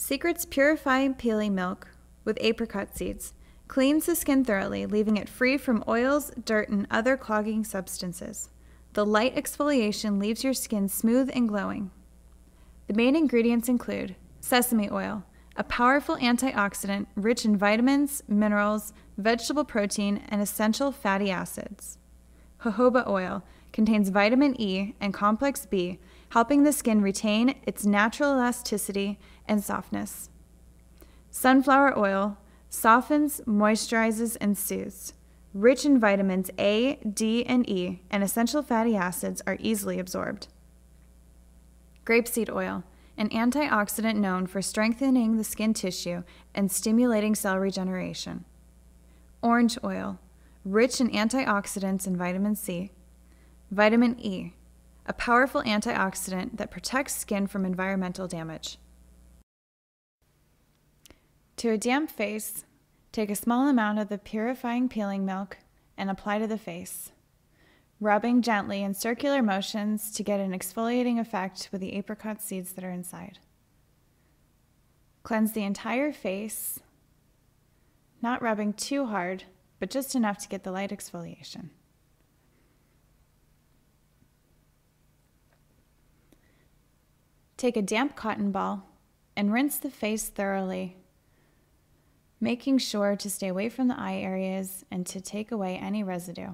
Seacret's purifying peeling milk with apricot seeds cleans the skin thoroughly, leaving it free from oils, dirt, and other clogging substances. The light exfoliation leaves your skin smooth and glowing. The main ingredients include sesame oil, a powerful antioxidant rich in vitamins, minerals, vegetable protein, and essential fatty acids. Jojoba oil contains vitamin E and complex B, helping the skin retain its natural elasticity and softness. Sunflower oil softens, moisturizes, and soothes. Rich in vitamins A, D, and E, and essential fatty acids are easily absorbed. Grapeseed oil, an antioxidant known for strengthening the skin tissue and stimulating cell regeneration. Orange oil, rich in antioxidants and vitamin C. Vitamin E, a powerful antioxidant that protects skin from environmental damage. To a damp face, take a small amount of the purifying peeling milk and apply to the face, rubbing gently in circular motions to get an exfoliating effect with the apricot seeds that are inside. Cleanse the entire face, not rubbing too hard, but just enough to get the light exfoliation. Take a damp cotton ball and rinse the face thoroughly, making sure to stay away from the eye areas and to take away any residue.